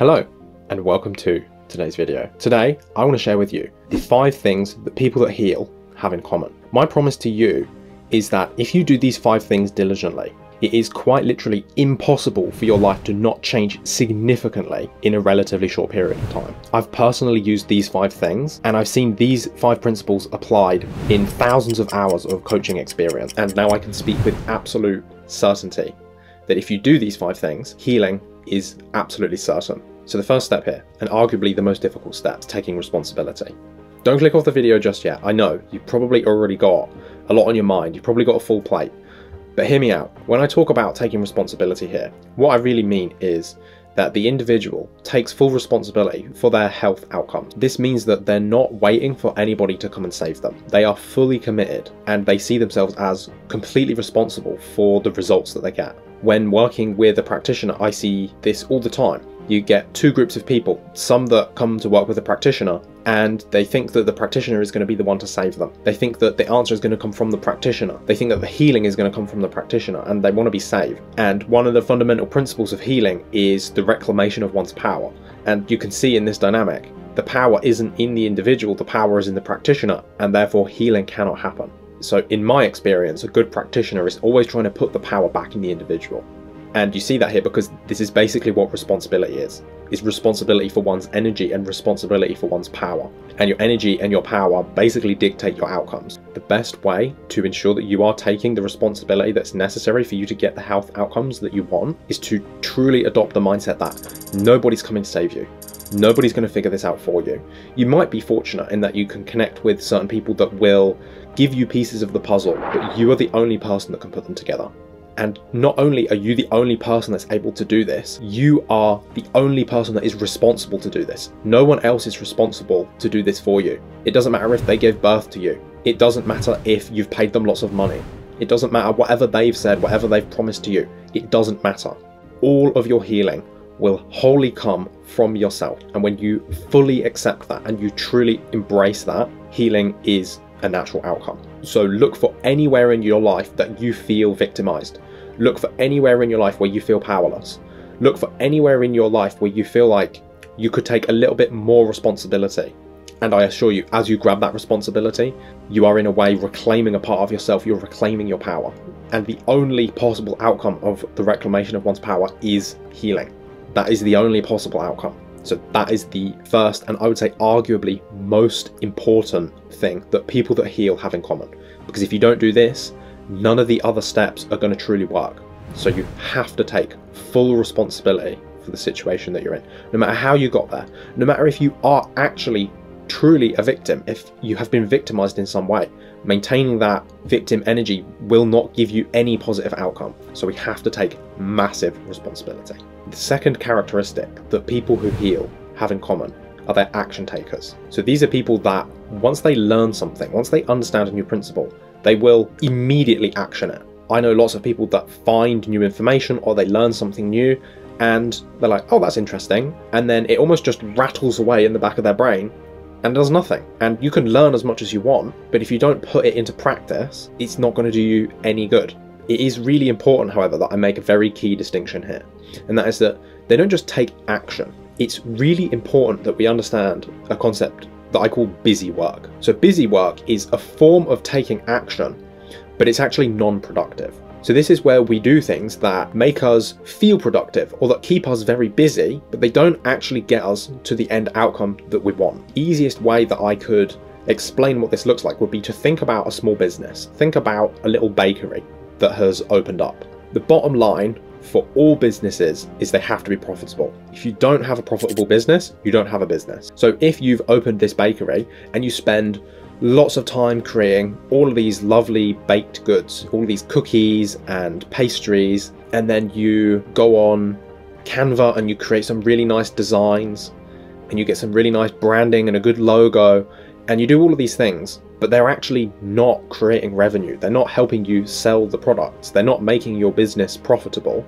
Hello, and welcome to today's video. Today, I want to share with you the five things that people that heal have in common. My promise to you is that if you do these five things diligently, it is quite literally impossible for your life to not change significantly in a relatively short period of time. I've personally used these five things and I've seen these five principles applied in thousands of hours of coaching experience and now I can speak with absolute certainty that if you do these five things, healing is absolutely certain. So the first step here, and arguably the most difficult step, is taking responsibility. Don't click off the video just yet. I know, you've probably already got a lot on your mind. You've probably got a full plate. But hear me out. When I talk about taking responsibility here, what I really mean is that the individual takes full responsibility for their health outcomes. This means that they're not waiting for anybody to come and save them. They are fully committed and they see themselves as completely responsible for the results that they get. When working with a practitioner, I see this all the time. You get two groups of people, some that come to work with a practitioner and they think that the practitioner is going to be the one to save them. They think that the answer is going to come from the practitioner. They think that the healing is going to come from the practitioner and they want to be saved. And one of the fundamental principles of healing is the reclamation of one's power. And you can see in this dynamic, the power isn't in the individual, the power is in the practitioner, and therefore healing cannot happen. So, in my experience, a good practitioner is always trying to put the power back in the individual. And you see that here because this is basically what responsibility is. Is responsibility for one's energy and responsibility for one's power. And your energy and your power basically dictate your outcomes. The best way to ensure that you are taking the responsibility that's necessary for you to get the health outcomes that you want is to truly adopt the mindset that nobody's coming to save you. Nobody's going to figure this out for you. You might be fortunate in that you can connect with certain people that will give you pieces of the puzzle, but you are the only person that can put them together. And not only are you the only person that's able to do this, you are the only person that is responsible to do this. No one else is responsible to do this for you. It doesn't matter if they gave birth to you. It doesn't matter if you've paid them lots of money. It doesn't matter whatever they've said, whatever they've promised to you. It doesn't matter. All of your healing will wholly come from yourself. And when you fully accept that and you truly embrace that, healing is a natural outcome. So look for anywhere in your life that you feel victimized. Look for anywhere in your life where you feel powerless. Look for anywhere in your life where you feel like you could take a little bit more responsibility. And I assure you, as you grab that responsibility, you are in a way reclaiming a part of yourself, you're reclaiming your power. And the only possible outcome of the reclamation of one's power is healing. That is the only possible outcome. So that is the first and I would say arguably most important thing that people that heal have in common. Because if you don't do this, none of the other steps are going to truly work. So you have to take full responsibility for the situation that you're in. No matter how you got there, no matter if you are actually truly a victim, if you have been victimized in some way, maintaining that victim energy will not give you any positive outcome. So we have to take massive responsibility. The second characteristic that people who heal have in common are their action takers. So these are people that once they learn something, once they understand a new principle, they will immediately action it. I know lots of people that find new information or they learn something new and they're like, oh, that's interesting. And then it almost just rattles away in the back of their brain and does nothing. And you can learn as much as you want, but if you don't put it into practice, it's not going to do you any good. It is really important, however, that I make a very key distinction here, and that is that they don't just take action. It's really important that we understand a concept that I call busy work. So, busy work is a form of taking action, but it's actually non productive. So this is where we do things that make us feel productive or that keep us very busy, but they don't actually get us to the end outcome that we want. Easiest way that I could explain what this looks like would be to think about a small business. Think about a little bakery that has opened up. The bottom line for all businesses is they have to be profitable. If you don't have a profitable business, you don't have a business. So if you've opened this bakery and you spend lots of time creating all of these lovely baked goods, all these cookies and pastries, and then you go on Canva and you create some really nice designs and you get some really nice branding and a good logo and you do all of these things but they're actually not creating revenue. They're not helping you sell the products. They're not making your business profitable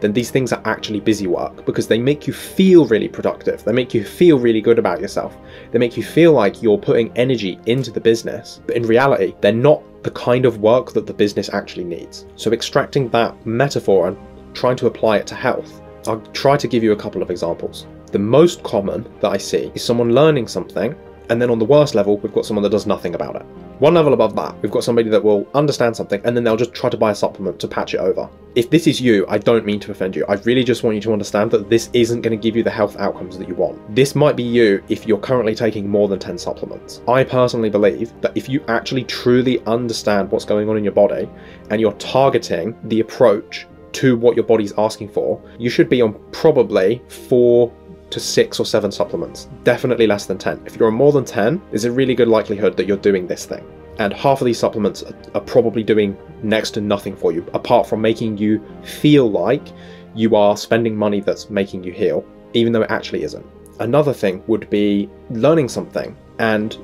then these things are actually busy work because they make you feel really productive. They make you feel really good about yourself. They make you feel like you're putting energy into the business. But in reality, they're not the kind of work that the business actually needs. So extracting that metaphor and trying to apply it to health, I'll try to give you a couple of examples. The most common that I see is someone learning something, and then on the worst level, we've got someone that does nothing about it. One level above that, we've got somebody that will understand something and then they'll just try to buy a supplement to patch it over. If this is you, I don't mean to offend you. I really just want you to understand that this isn't going to give you the health outcomes that you want. This might be you if you're currently taking more than 10 supplements. I personally believe that if you actually truly understand what's going on in your body and you're targeting the approach to what your body's asking for, you should be on probably four to six or seven supplements, definitely less than 10. If you're on more than 10, there's a really good likelihood that you're doing this thing. And half of these supplements are probably doing next to nothing for you, apart from making you feel like you are spending money that's making you heal, even though it actually isn't. Another thing would be learning something and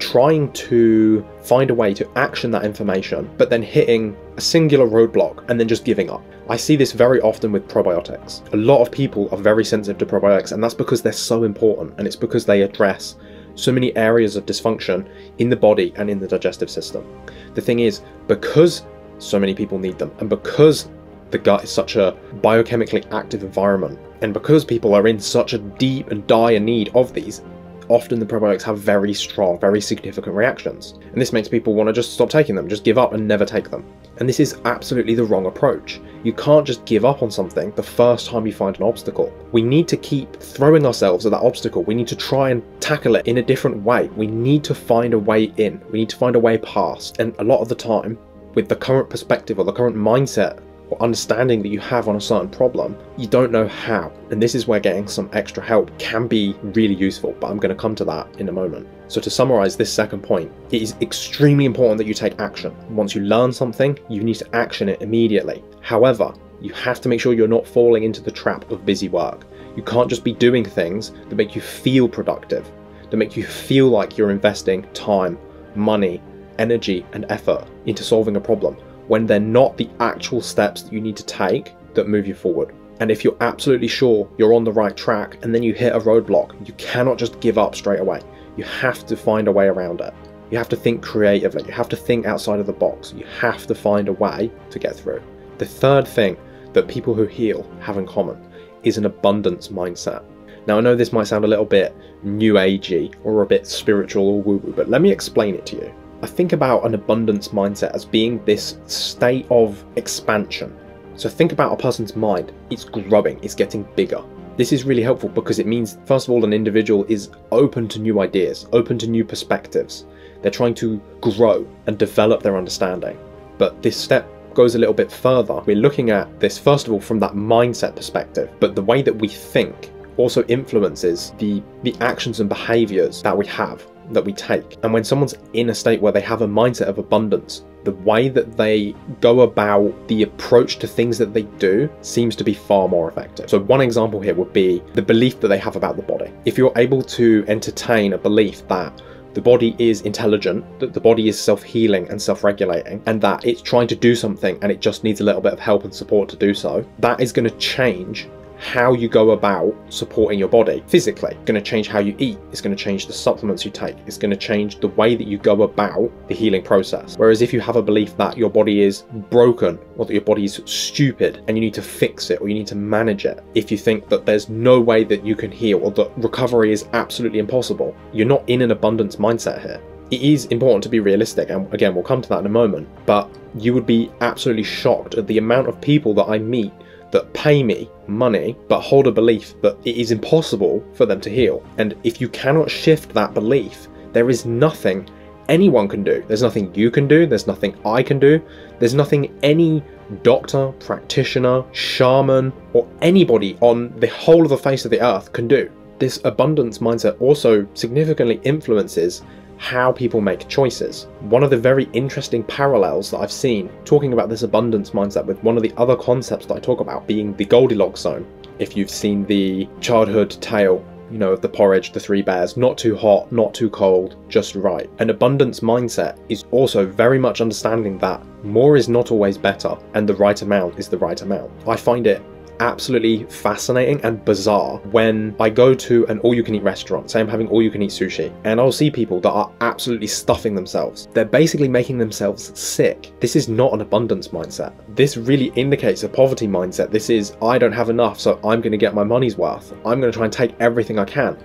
trying to find a way to action that information, but then hitting a singular roadblock and then just giving up. I see this very often with probiotics. A lot of people are very sensitive to probiotics, and that's because they're so important, and it's because they address so many areas of dysfunction in the body and in the digestive system. The thing is, because so many people need them, and because the gut is such a biochemically active environment, and because people are in such a deep and dire need of these, often the probiotics have very strong, very significant reactions. And this makes people want to just stop taking them, just give up and never take them. And this is absolutely the wrong approach. You can't just give up on something the first time you find an obstacle. We need to keep throwing ourselves at that obstacle. We need to try and tackle it in a different way. We need to find a way in. We need to find a way past. And a lot of the time, with the current perspective or the current mindset or understanding that you have on a certain problem, you don't know how. And this is where getting some extra help can be really useful, but I'm going to come to that in a moment. So to summarize this second point, it is extremely important that you take action. Once you learn something, you need to action it immediately. However, you have to make sure you're not falling into the trap of busy work. You can't just be doing things that make you feel productive, that make you feel like you're investing time, money, energy, and effort into solving a problem when they're not the actual steps that you need to take that move you forward. And if you're absolutely sure you're on the right track and then you hit a roadblock, you cannot just give up straight away. You have to find a way around it. You have to think creatively. You have to think outside of the box. You have to find a way to get through. The third thing that people who heal have in common is an abundance mindset. Now, I know this might sound a little bit new agey or a bit spiritual or woo woo, but let me explain it to you. I think about an abundance mindset as being this state of expansion. So think about a person's mind. It's growing, it's getting bigger. This is really helpful because it means, first of all, an individual is open to new ideas, open to new perspectives. They're trying to grow and develop their understanding. But this step goes a little bit further. We're looking at this, first of all, from that mindset perspective, but the way that we think also influences the, the actions and behaviors that we have that we take. And when someone's in a state where they have a mindset of abundance, the way that they go about the approach to things that they do seems to be far more effective. So, one example here would be the belief that they have about the body. If you're able to entertain a belief that the body is intelligent, that the body is self healing and self regulating, and that it's trying to do something and it just needs a little bit of help and support to do so, that is going to change how you go about supporting your body physically. It's going to change how you eat. It's going to change the supplements you take. It's going to change the way that you go about the healing process. Whereas if you have a belief that your body is broken or that your body is stupid and you need to fix it or you need to manage it, if you think that there's no way that you can heal or that recovery is absolutely impossible, you're not in an abundance mindset here it is important to be realistic, and again, we'll come to that in a moment, but you would be absolutely shocked at the amount of people that I meet that pay me money but hold a belief that it is impossible for them to heal. And if you cannot shift that belief, there is nothing anyone can do. There's nothing you can do, there's nothing I can do, there's nothing any doctor, practitioner, shaman, or anybody on the whole of the face of the earth can do. This abundance mindset also significantly influences how people make choices. One of the very interesting parallels that I've seen talking about this abundance mindset with one of the other concepts that I talk about being the Goldilocks zone. If you've seen the childhood tale, you know, of the porridge, the three bears, not too hot, not too cold, just right. An abundance mindset is also very much understanding that more is not always better and the right amount is the right amount. I find it absolutely fascinating and bizarre when I go to an all you can eat restaurant, say I'm having all you can eat sushi, and I'll see people that are absolutely stuffing themselves. They're basically making themselves sick. This is not an abundance mindset. This really indicates a poverty mindset. This is, I don't have enough, so I'm going to get my money's worth. I'm going to try and take everything I can.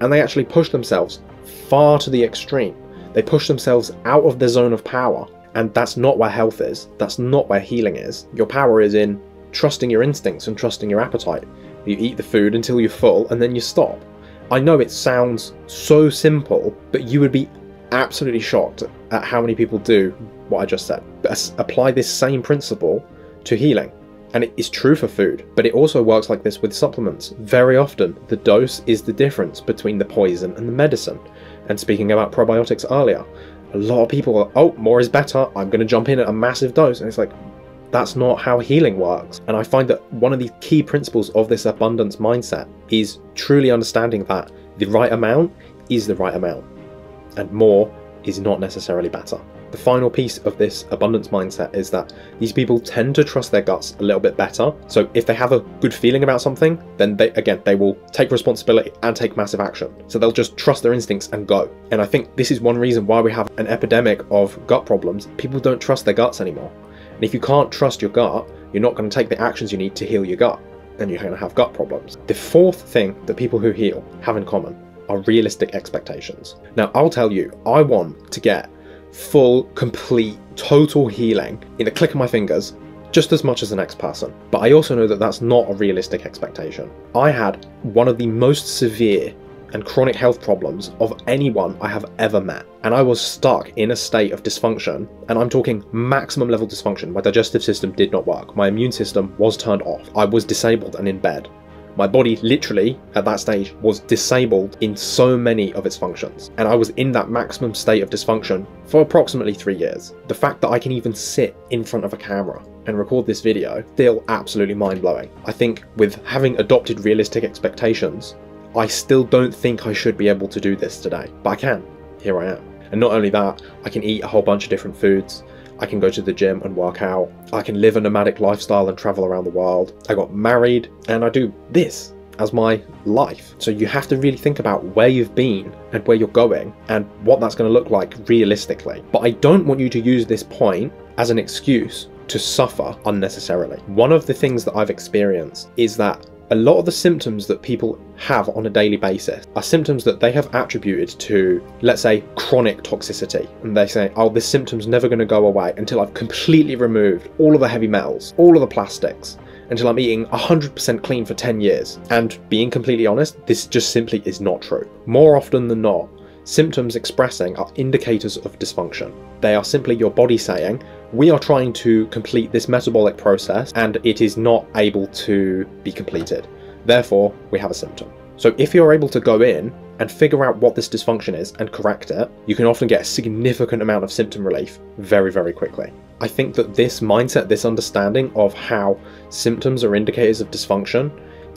And they actually push themselves far to the extreme. They push themselves out of their zone of power. And that's not where health is. That's not where healing is. Your power is in trusting your instincts and trusting your appetite. You eat the food until you're full and then you stop. I know it sounds so simple, but you would be absolutely shocked at how many people do what I just said. But apply this same principle to healing. And it is true for food, but it also works like this with supplements. Very often, the dose is the difference between the poison and the medicine. And speaking about probiotics earlier, a lot of people are, oh, more is better, I'm going to jump in at a massive dose. And it's like, that's not how healing works. And I find that one of the key principles of this abundance mindset is truly understanding that the right amount is the right amount, and more is not necessarily better. The final piece of this abundance mindset is that these people tend to trust their guts a little bit better. So if they have a good feeling about something, then they again they will take responsibility and take massive action. So they'll just trust their instincts and go. And I think this is one reason why we have an epidemic of gut problems. People don't trust their guts anymore. And if you can't trust your gut, you're not going to take the actions you need to heal your gut, and you're going to have gut problems. The fourth thing that people who heal have in common are realistic expectations. Now, I'll tell you, I want to get full, complete, total healing in a click of my fingers just as much as the next person. But I also know that that's not a realistic expectation. I had one of the most severe and chronic health problems of anyone I have ever met. And I was stuck in a state of dysfunction, and I'm talking maximum level dysfunction. My digestive system did not work, my immune system was turned off, I was disabled and in bed. My body literally, at that stage, was disabled in so many of its functions, and I was in that maximum state of dysfunction for approximately three years. The fact that I can even sit in front of a camera and record this video, still absolutely mind blowing. I think with having adopted realistic expectations, I still don't think I should be able to do this today, but I can. Here I am. And not only that, I can eat a whole bunch of different foods. I can go to the gym and work out. I can live a nomadic lifestyle and travel around the world. I got married and I do this as my life. So you have to really think about where you've been and where you're going and what that's going to look like realistically. But I don't want you to use this point as an excuse to suffer unnecessarily. One of the things that I've experienced is that a lot of the symptoms that people have on a daily basis are symptoms that they have attributed to, let's say, chronic toxicity. And they say, oh, this symptom's never going to go away until I've completely removed all of the heavy metals, all of the plastics, until I'm eating 100% clean for 10 years. And being completely honest, this just simply is not true. More often than not, symptoms expressing are indicators of dysfunction. They are simply your body saying, we are trying to complete this metabolic process and it is not able to be completed. Therefore, we have a symptom. So if you're able to go in and figure out what this dysfunction is and correct it, you can often get a significant amount of symptom relief very, very quickly. I think that this mindset, this understanding of how symptoms are indicators of dysfunction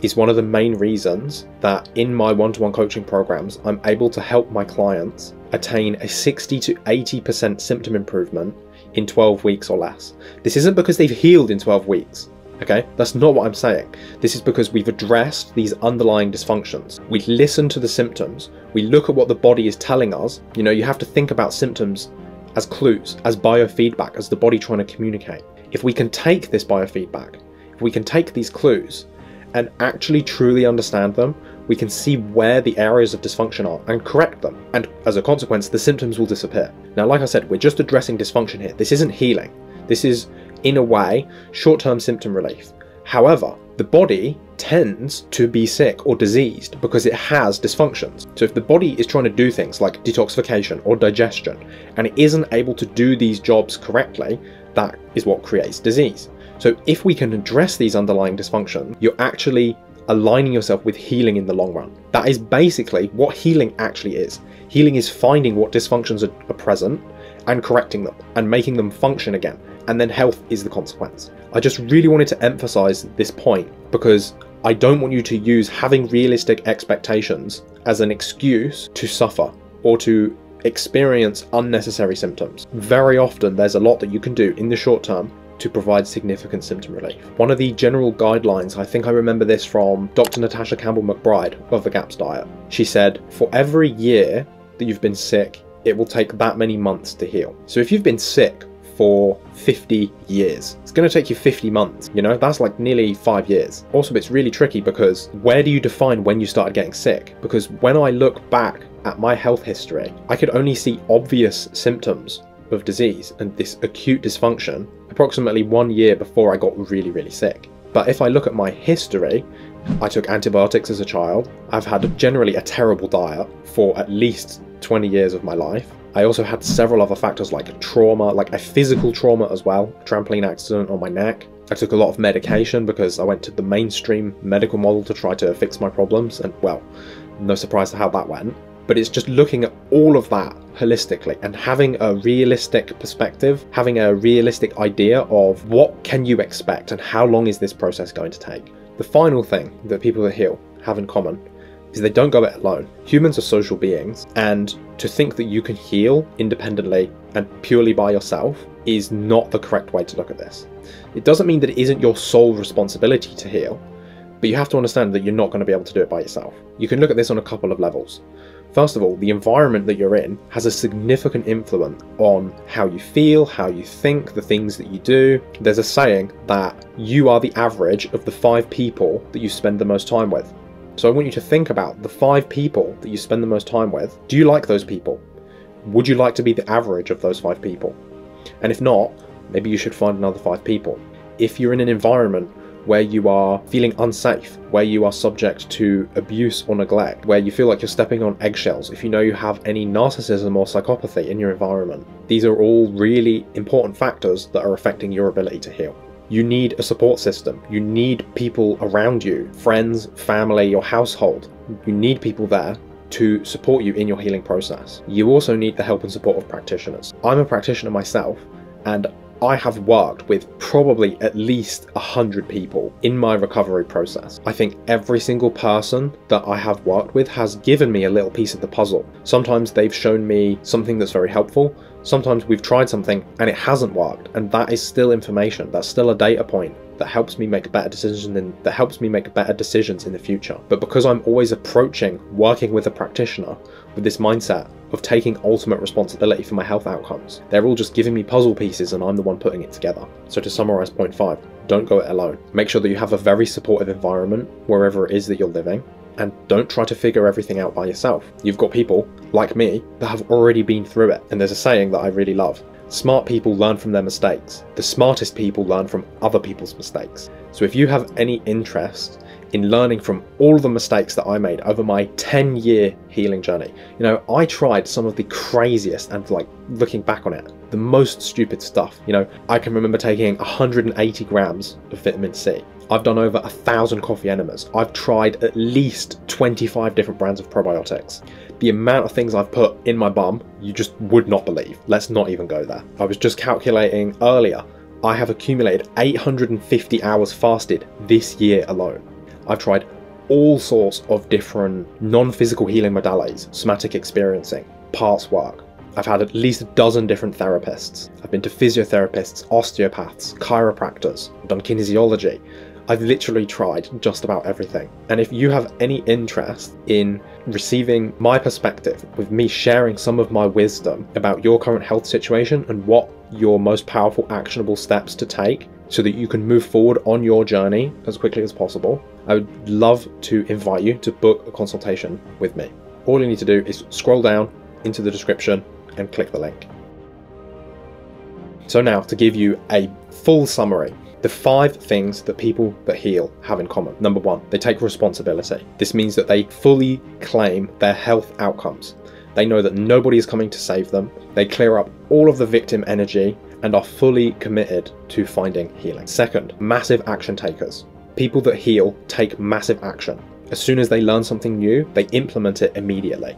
is one of the main reasons that in my one-to-one coaching programs, I'm able to help my clients attain a 60 to 80% symptom improvement in 12 weeks or less. This isn't because they've healed in 12 weeks. Okay, that's not what I'm saying. This is because we've addressed these underlying dysfunctions. We listen to the symptoms, we look at what the body is telling us. You know, you have to think about symptoms as clues, as biofeedback, as the body trying to communicate. If we can take this biofeedback, if we can take these clues and actually truly understand them, we can see where the areas of dysfunction are and correct them. And as a consequence, the symptoms will disappear. Now, like I said, we're just addressing dysfunction here. This isn't healing. This is, in a way, short term symptom relief. However, the body tends to be sick or diseased because it has dysfunctions. So if the body is trying to do things like detoxification or digestion and it isn't able to do these jobs correctly, that is what creates disease. So if we can address these underlying dysfunctions, you're actually aligning yourself with healing in the long run. That is basically what healing actually is. Healing is finding what dysfunctions are, are present and correcting them and making them function again. And then health is the consequence. I just really wanted to emphasize this point because I don't want you to use having realistic expectations as an excuse to suffer or to experience unnecessary symptoms. Very often, there's a lot that you can do in the short term to provide significant symptom relief. One of the general guidelines, I think I remember this from Dr. Natasha Campbell McBride of the GAPS diet. She said, for every year that you've been sick, it will take that many months to heal. So if you've been sick for 50 years. It's going to take you 50 months, you know, that's like nearly five years. Also, it's really tricky because where do you define when you started getting sick? Because when I look back at my health history, I could only see obvious symptoms of disease and this acute dysfunction approximately one year before I got really, really sick. But if I look at my history, I took antibiotics as a child. I've had generally a terrible diet for at least 20 years of my life. I also had several other factors like trauma, like a physical trauma as well, trampoline accident on my neck. I took a lot of medication because I went to the mainstream medical model to try to fix my problems, and well, no surprise to how that went. But it's just looking at all of that holistically and having a realistic perspective, having a realistic idea of what can you expect and how long is this process going to take. The final thing that people that heal have in common is they don't go it alone. Humans are social beings, and to think that you can heal independently and purely by yourself is not the correct way to look at this. It doesn't mean that it isn't your sole responsibility to heal, but you have to understand that you're not going to be able to do it by yourself. You can look at this on a couple of levels. First of all, the environment that you're in has a significant influence on how you feel, how you think, the things that you do. There's a saying that you are the average of the five people that you spend the most time with. So I want you to think about the five people that you spend the most time with. Do you like those people? Would you like to be the average of those five people? And if not, maybe you should find another five people. If you're in an environment where you are feeling unsafe, where you are subject to abuse or neglect, where you feel like you're stepping on eggshells, if you know you have any narcissism or psychopathy in your environment, these are all really important factors that are affecting your ability to heal. You need a support system. You need people around you, friends, family, your household. You need people there to support you in your healing process. You also need the help and support of practitioners. I'm a practitioner myself, and I have worked with probably at least a hundred people in my recovery process. I think every single person that I have worked with has given me a little piece of the puzzle. Sometimes they've shown me something that's very helpful. Sometimes we've tried something and it hasn't worked, and that is still information. That's still a data point that helps me make better decisions and that helps me make better decisions in the future. But because I'm always approaching working with a practitioner with this mindset of taking ultimate responsibility for my health outcomes. They're all just giving me puzzle pieces and I'm the one putting it together. So to summarize point five, don't go it alone. Make sure that you have a very supportive environment wherever it is that you're living and don't try to figure everything out by yourself. You've got people, like me, that have already been through it. And there's a saying that I really love. Smart people learn from their mistakes. The smartest people learn from other people's mistakes. So if you have any interest in learning from all the mistakes that I made over my 10 year healing journey. You know, I tried some of the craziest and like looking back on it, the most stupid stuff. You know, I can remember taking 180 grams of vitamin C. I've done over a thousand coffee enemas. I've tried at least 25 different brands of probiotics. The amount of things I've put in my bum, you just would not believe. Let's not even go there. I was just calculating earlier. I have accumulated 850 hours fasted this year alone. I've tried all sorts of different non-physical healing modalities, somatic experiencing, parts work. I've had at least a dozen different therapists. I've been to physiotherapists, osteopaths, chiropractors, I've done kinesiology. I've literally tried just about everything. And if you have any interest in receiving my perspective with me sharing some of my wisdom about your current health situation and what your most powerful actionable steps to take so that you can move forward on your journey as quickly as possible, I would love to invite you to book a consultation with me. All you need to do is scroll down into the description and click the link. So now to give you a full summary the five things that people that heal have in common. Number one, they take responsibility. This means that they fully claim their health outcomes. They know that nobody is coming to save them. They clear up all of the victim energy and are fully committed to finding healing. Second, massive action takers. People that heal take massive action. As soon as they learn something new, they implement it immediately.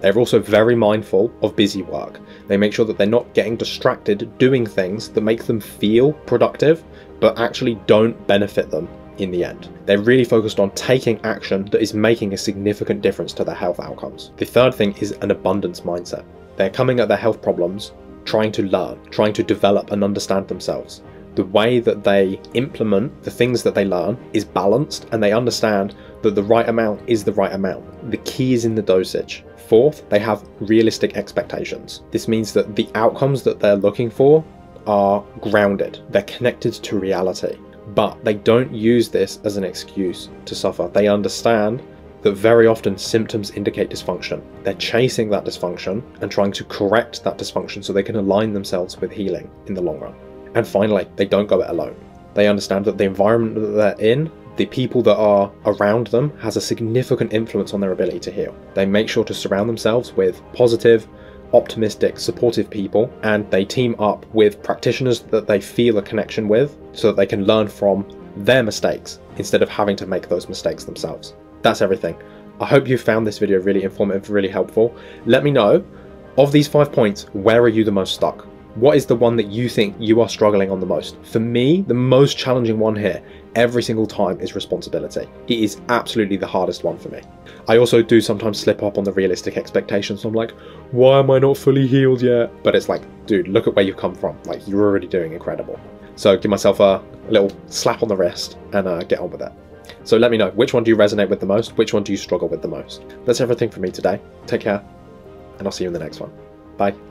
They're also very mindful of busy work. They make sure that they're not getting distracted doing things that make them feel productive, but actually don't benefit them in the end. They're really focused on taking action that is making a significant difference to their health outcomes. The third thing is an abundance mindset. They're coming at their health problems trying to learn, trying to develop and understand themselves the way that they implement the things that they learn is balanced and they understand that the right amount is the right amount. The key is in the dosage. Fourth, they have realistic expectations. This means that the outcomes that they're looking for are grounded, they're connected to reality, but they don't use this as an excuse to suffer. They understand that very often symptoms indicate dysfunction. They're chasing that dysfunction and trying to correct that dysfunction so they can align themselves with healing in the long run. And finally, they don't go it alone. They understand that the environment that they're in, the people that are around them, has a significant influence on their ability to heal. They make sure to surround themselves with positive, optimistic, supportive people, and they team up with practitioners that they feel a connection with so that they can learn from their mistakes instead of having to make those mistakes themselves. That's everything. I hope you found this video really informative, really helpful. Let me know, of these five points, where are you the most stuck? What is the one that you think you are struggling on the most? For me, the most challenging one here every single time is responsibility. It is absolutely the hardest one for me. I also do sometimes slip up on the realistic expectations. I'm like, why am I not fully healed yet? But it's like, dude, look at where you've come from. Like, you're already doing incredible. So give myself a, little slap on the wrist and uh, get on with it. So let me know, which one do you resonate with the most? Which one do you struggle with the most? That's everything for me today. Take care, and I'll see you in the next one. Bye.